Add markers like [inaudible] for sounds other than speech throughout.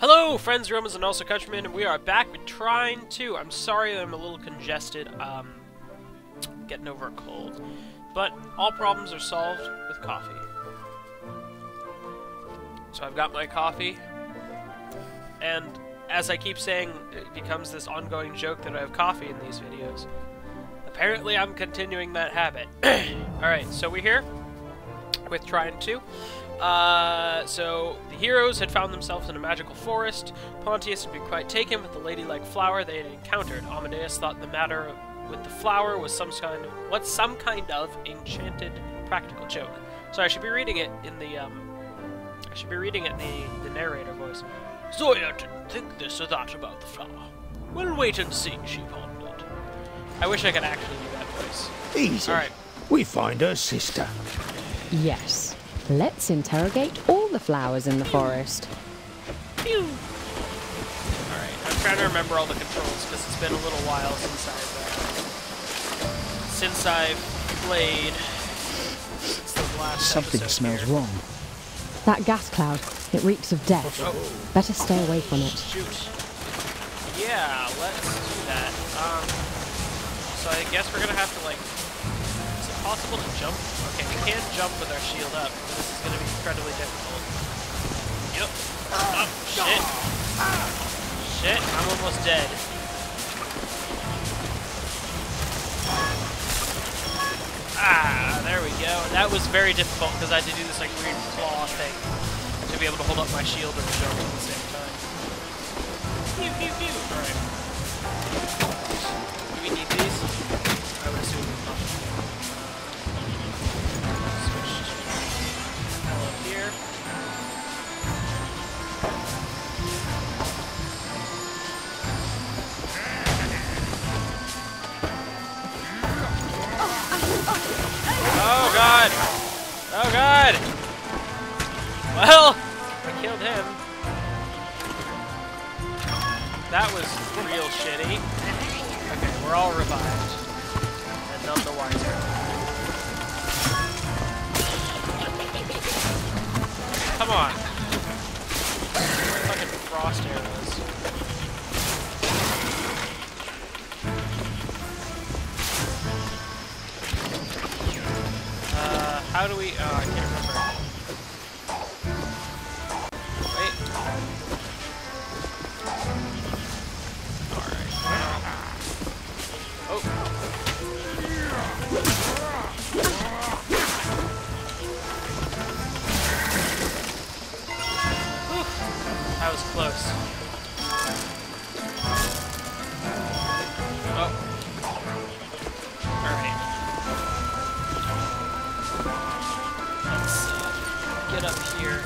Hello, friends, Romans, and also countrymen, and we are back with Trine 2. I'm sorry that I'm a little congested, um, getting over a cold. But all problems are solved with coffee. So I've got my coffee, and as I keep saying, it becomes this ongoing joke that I have coffee in these videos. Apparently I'm continuing that habit. [clears throat] Alright, so we're here with Trine 2. Uh, so, the heroes had found themselves in a magical forest. Pontius had been quite taken with the ladylike flower they had encountered. Amadeus thought the matter with the flower was some kind of what some kind of enchanted practical joke. So I should be reading it in the um, I should be reading it in the, the narrator voice. Zoya didn't think this or that about the flower. We'll wait and see, she pondered. I wish I could actually do that voice. Easy. All right. We find her sister. Yes. Let's interrogate all the flowers in the forest. Alright, I'm trying to remember all the controls because it's been a little while since I've uh, since I've played since the last Something smells here. wrong. That gas cloud, it reeks of death. Oh, Better stay away from it. shoot. Yeah, let's do that. Um, so I guess we're gonna have to like. Possible to jump? Okay, we can jump with our shield up, but this is gonna be incredibly difficult. Yep. Oh, shit. Shit, I'm almost dead. Ah, there we go. That was very difficult because I had to do this like weird claw thing to be able to hold up my shield and jump at the same time. Pew pew pew. Alright. Do we need these? That was real shitty. Okay, we're all revived. And none the wiser. Come on. Fucking frost arrows. Uh, how do we... Oh, That was close. Oh. Alright. Let's uh, get up here.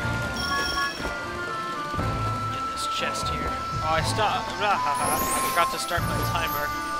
Get this chest here. Oh, I stopped. [laughs] I forgot to start my timer.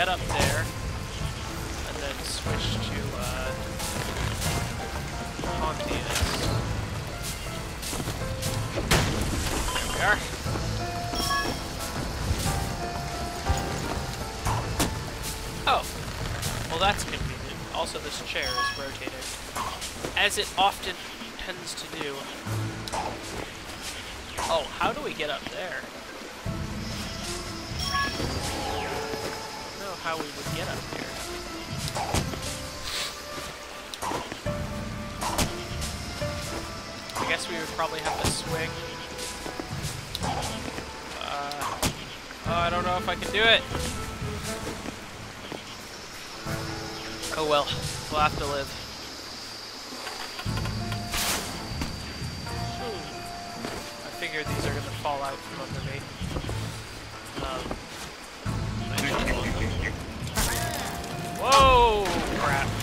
Get up there, and then switch to, uh... There we are. Oh. Well, that's convenient. Also, this chair is rotating. As it often tends to do. Oh, how do we get up there? How we would get up there. I guess we would probably have to swing. Uh, oh, I don't know if I can do it. Oh well, we'll have to live. I figured these are gonna fall out from under me. Um, Whoa, crap.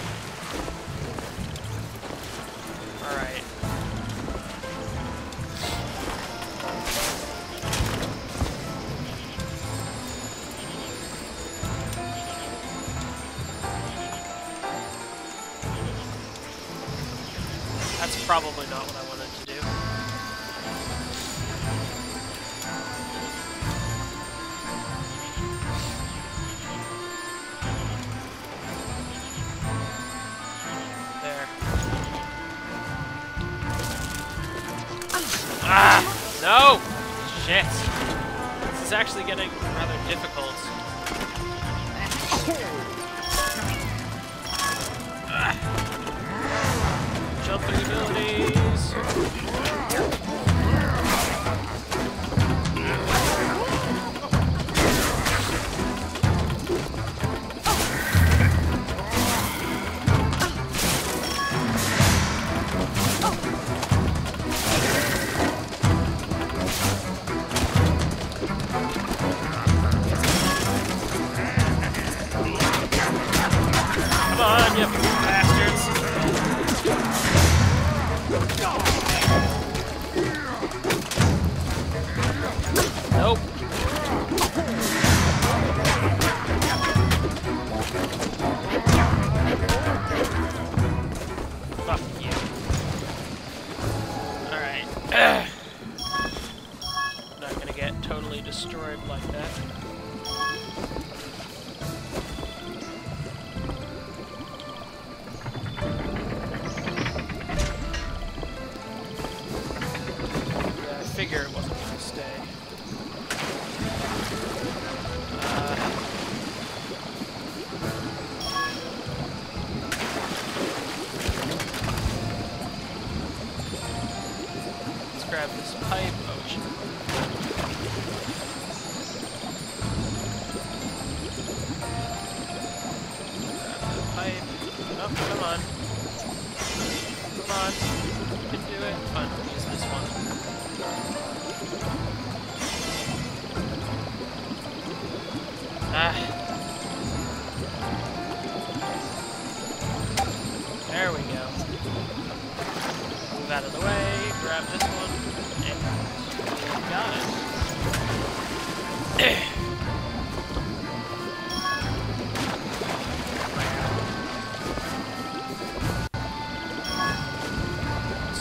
Figure it wasn't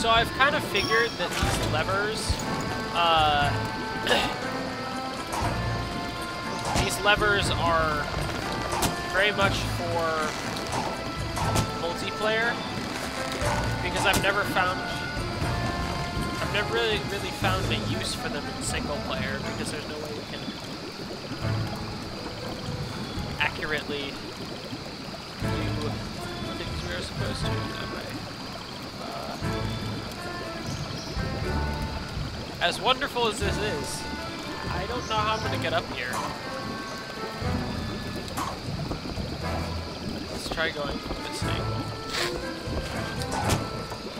So I've kind of figured that these levers, uh, [coughs] these levers are very much for multiplayer because I've never found, I've never really really found a use for them in single player because there's no way you can accurately do things we are supposed to that way. As wonderful as this is, I don't know how I'm gonna get up here. Let's try going from this angle.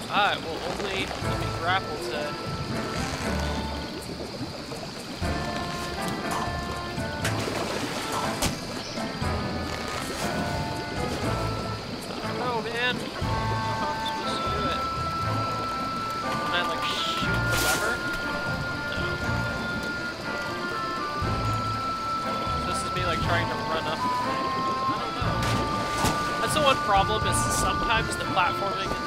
Ah, it will only let me grapple to... problem, is sometimes the platforming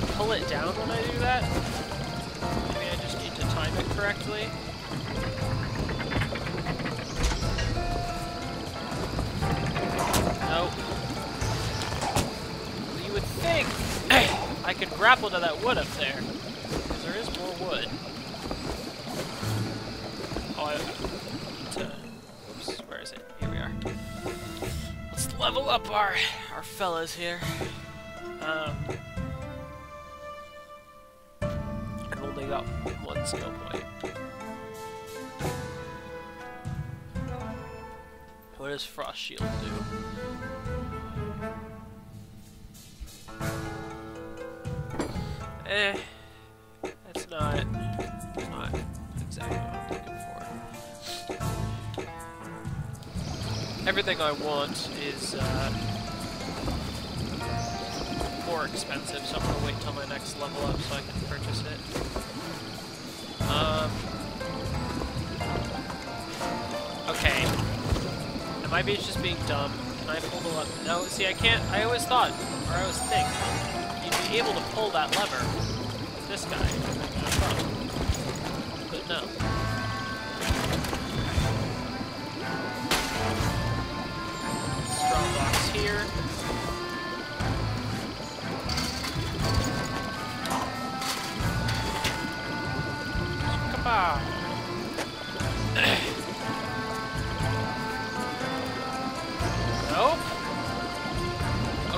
that pull it down when I do that? Maybe I just need to time it correctly. Nope. Well, you would think [coughs] I could grapple to that wood up there. Because there is more wood. Oh, I... To, whoops, where is it? Here we are. Let's level up our, our fellas here. Um... One skill point. What does Frost Shield do? Eh, that's not, not exactly what I'm looking for. Everything I want is uh, more expensive, so I'm gonna wait till my next level up so I can purchase it. Um. Okay. Am I be just being dumb? Can I pull the lever? No, see, I can't. I always thought, or I always think, you'd be able to pull that lever. This guy.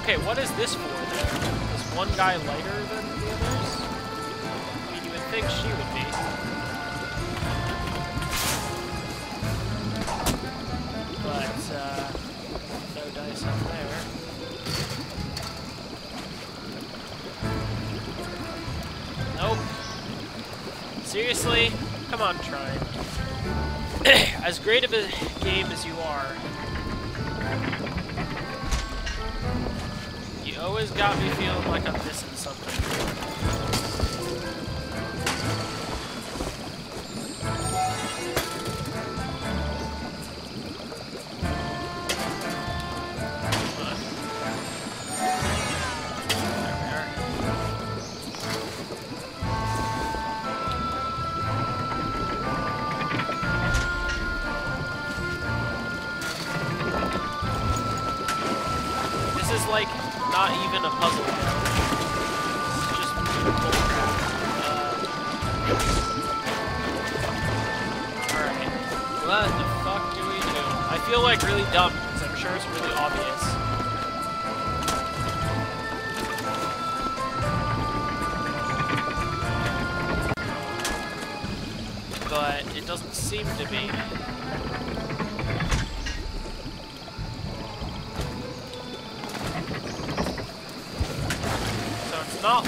Okay, what is this for then? Is one guy lighter than the others? I mean, you would think she would be. But, uh, no dice up there. Nope. Seriously? Come on, try. [clears throat] as great of a game as you are, always got me feeling like I'm missing something. Not even a puzzle. What the fuck do we do? I feel like really dumb because I'm sure it's really obvious. But it doesn't seem to be.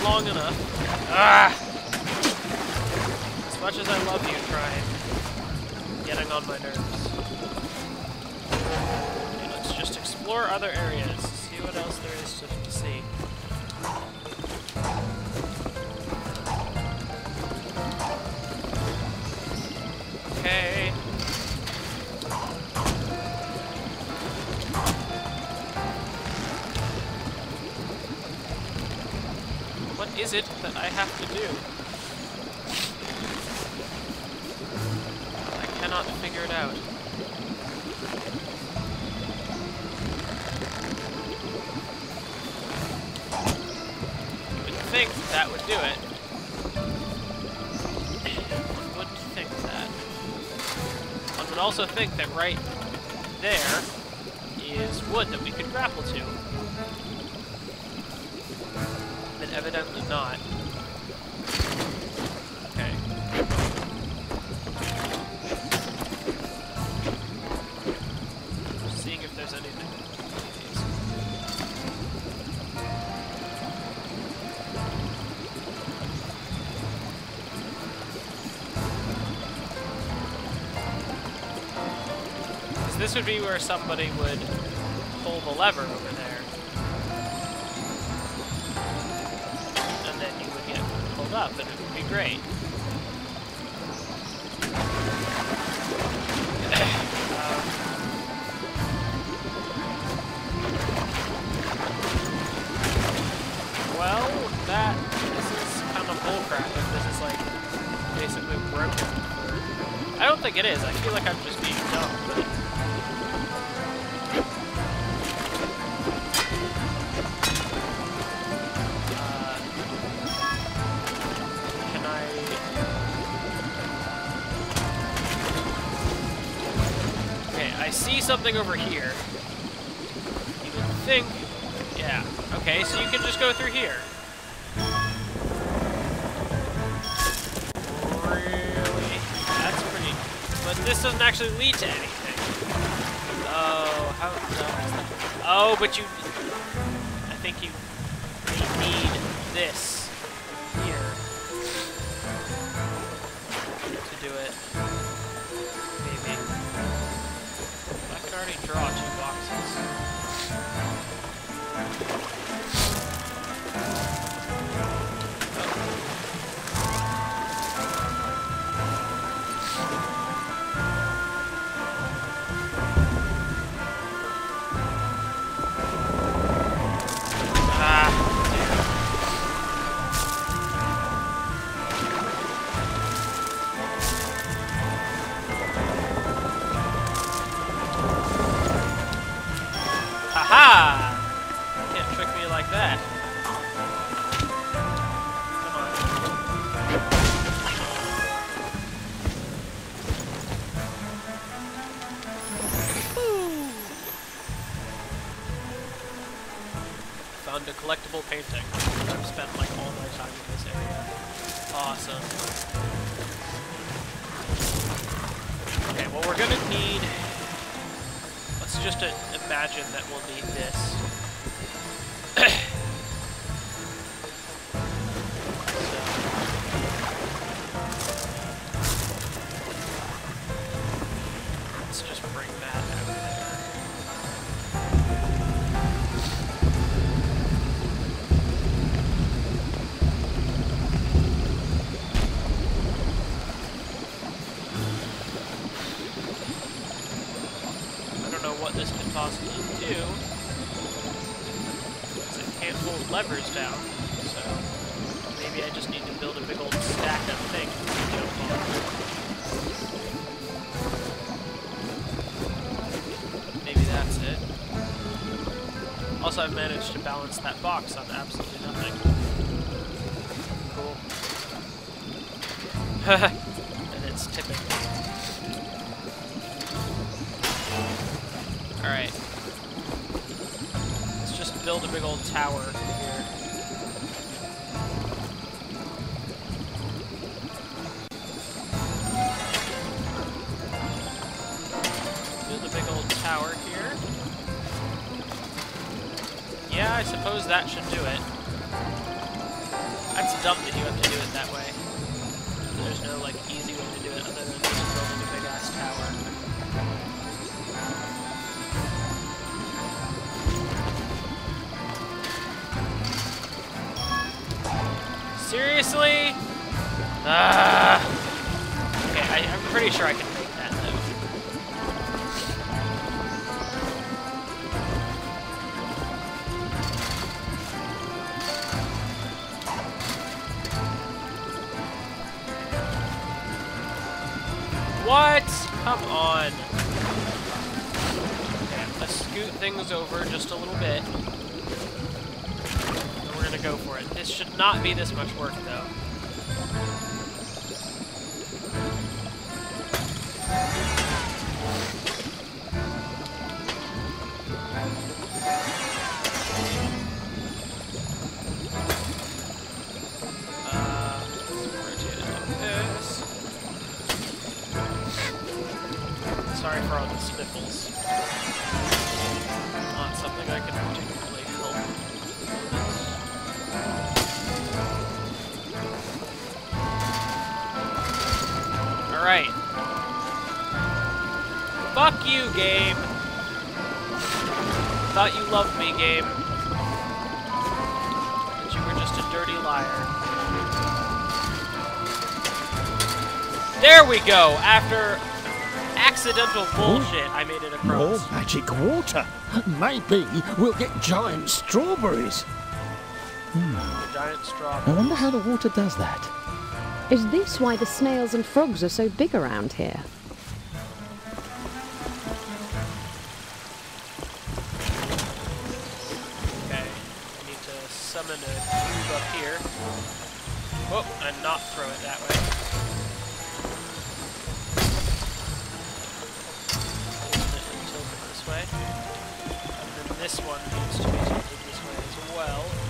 Not long enough. Ah! As much as I love you, Trine. Getting on my nerves. Okay, let's just explore other areas. See what else there is to see. That I have to do? I cannot figure it out. You would think that would do it. One would think that. One would also think that right there is wood that we could grapple to. But evidently not. Would be where somebody would pull the lever over there. And then you would get pulled up, and it would be great. [laughs] Um, well, that this is kind of bullcrap this is like basically broken. I don't think it is. I feel like I'm just being something over here. You don't think... Yeah. Okay, so you can just go through here. Really? That's pretty... But this doesn't actually lead to anything. Oh, how? Oh, but you... I think you... need this. Just uh, imagine that we'll need this. And it's tipping. Alright. Let's just build a big old tower here. Build a big old tower here. Yeah, I suppose that should do it. That's dumb to do Come on. Let's scoot things over just a little bit. And we're gonna go for it. This should not be this much work, though. The sniffles. Not something I can particularly help with. Alright. Fuck you, game! Thought you loved me, game. But you were just a dirty liar. There we go! After accidental bullshit, I made it More across. magic water. Maybe we'll get giant strawberries. Giant straw. I wonder how the water does that. Is this why the snails and frogs are so big around here? Okay, I need to summon a cube up here. Whoop, and not throw it that way. And then this one needs to be tilted this way as well.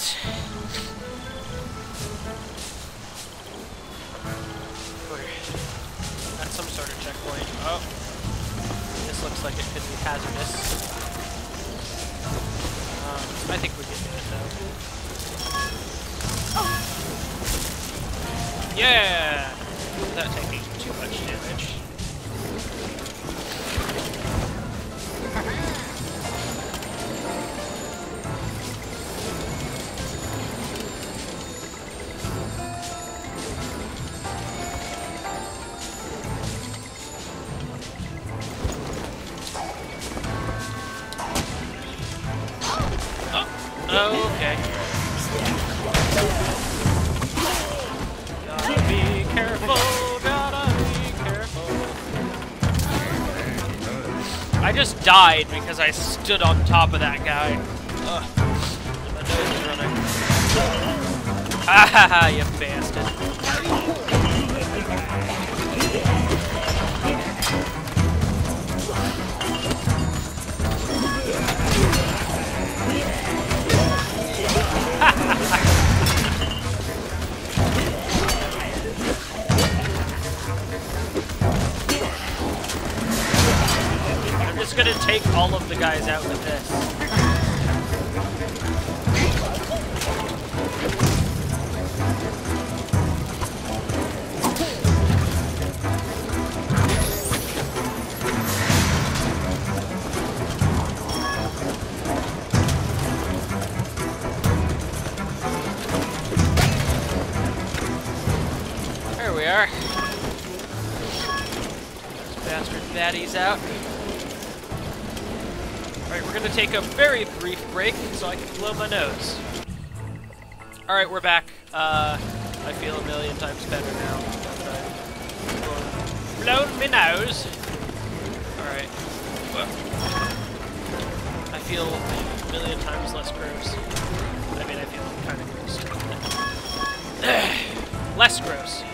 out. died because I stood on top of that guy. Ugh. My nose is running. [laughs] Ah, you bastard. take all of the guys out with this. There we are. Bastard out going to take a very brief break so I can blow my nose. Alright, we're back. Uh, I feel a million times better now blown my nose. Alright. I feel a million times less gross. I mean, I feel kind of gross. [sighs] less gross.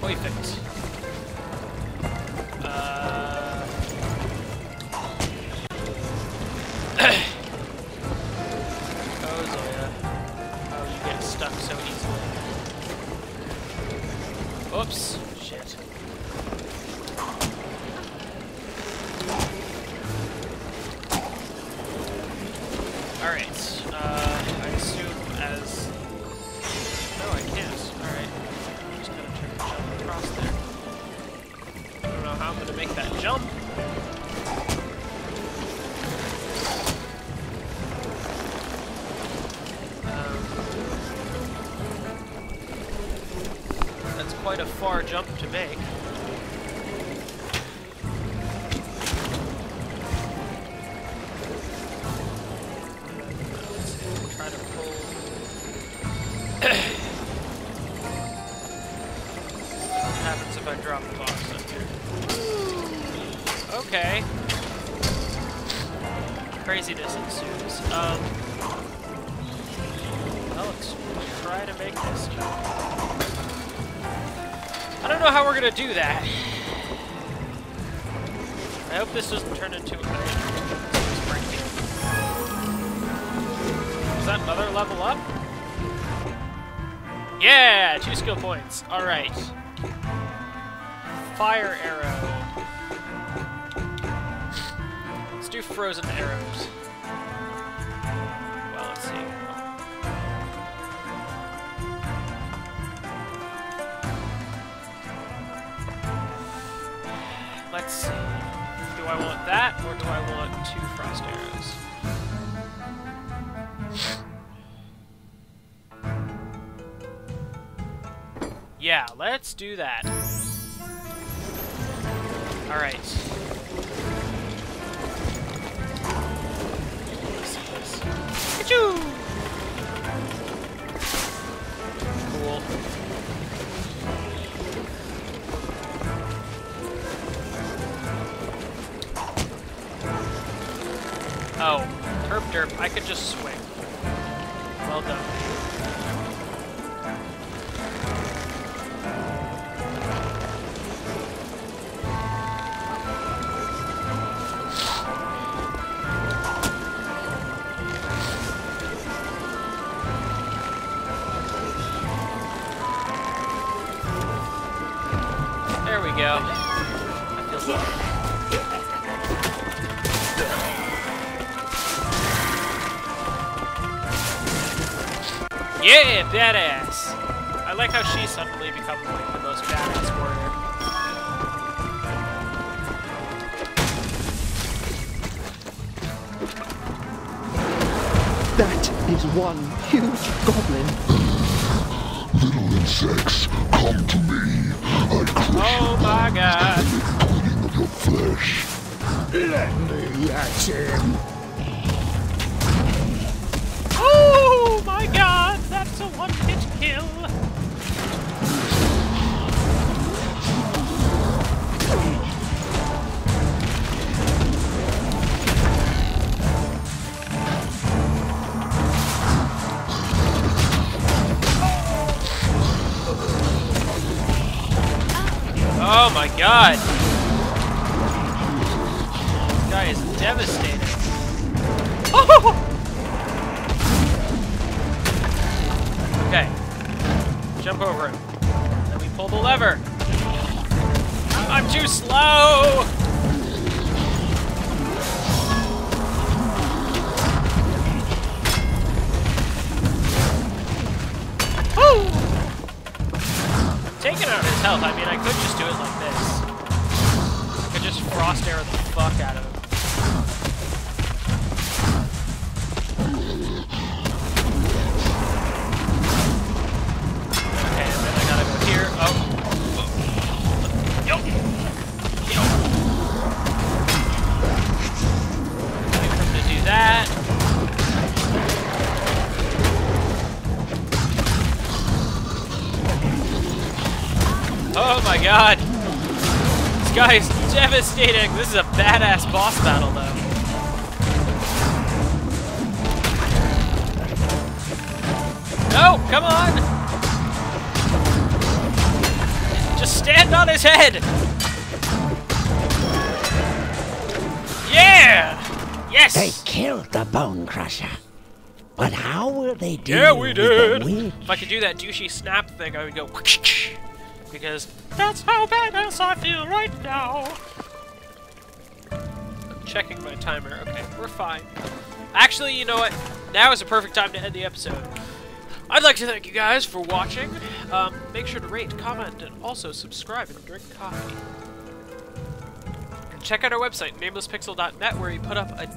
Perfect. Far jump to make. Let's see, we'll try to pull. [coughs] what happens if I drop the box? Okay. Craziness ensues. Um. Well, let's try to make this don't know how we're gonna do that. I hope this doesn't turn into a Is that another level up? Yeah, two skill points. All right. Fire arrow. Let's do frozen arrows. I want that, or do I want two frost arrows? Yeah, let's do that. Alright. Cool. Oh, herp derp, I could just swing. Well done. There we go. Yeah, badass! I like how she suddenly becomes like the most badass warrior. That is one huge goblin. Little insects, come to me. I crush Oh my god! the bleeding of your flesh. Let me at him. Oh my god! A one-hit kill! Oh my god! Is devastating! This is a badass boss battle, though. No! Come on! Just stand on his head! Yeah! Yes! They killed the Bone Crusher. But how will they do? yeah, we did! If I could do that douchey snap thing, I would go. [laughs] Because that's how badass I feel right now. Checking my timer. Okay, we're fine. Actually, you know what? Now is a perfect time to end the episode. I'd like to thank you guys for watching. Um, make sure to rate, comment, and also subscribe and drink coffee. And check out our website, namelesspixel.net, where we put up a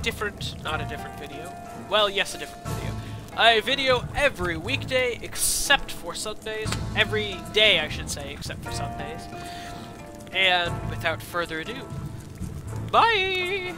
different, not a different video. Well, yes, a different video. A video every weekday except for Sundays. Every day, I should say, except for Sundays. And without further ado, bye!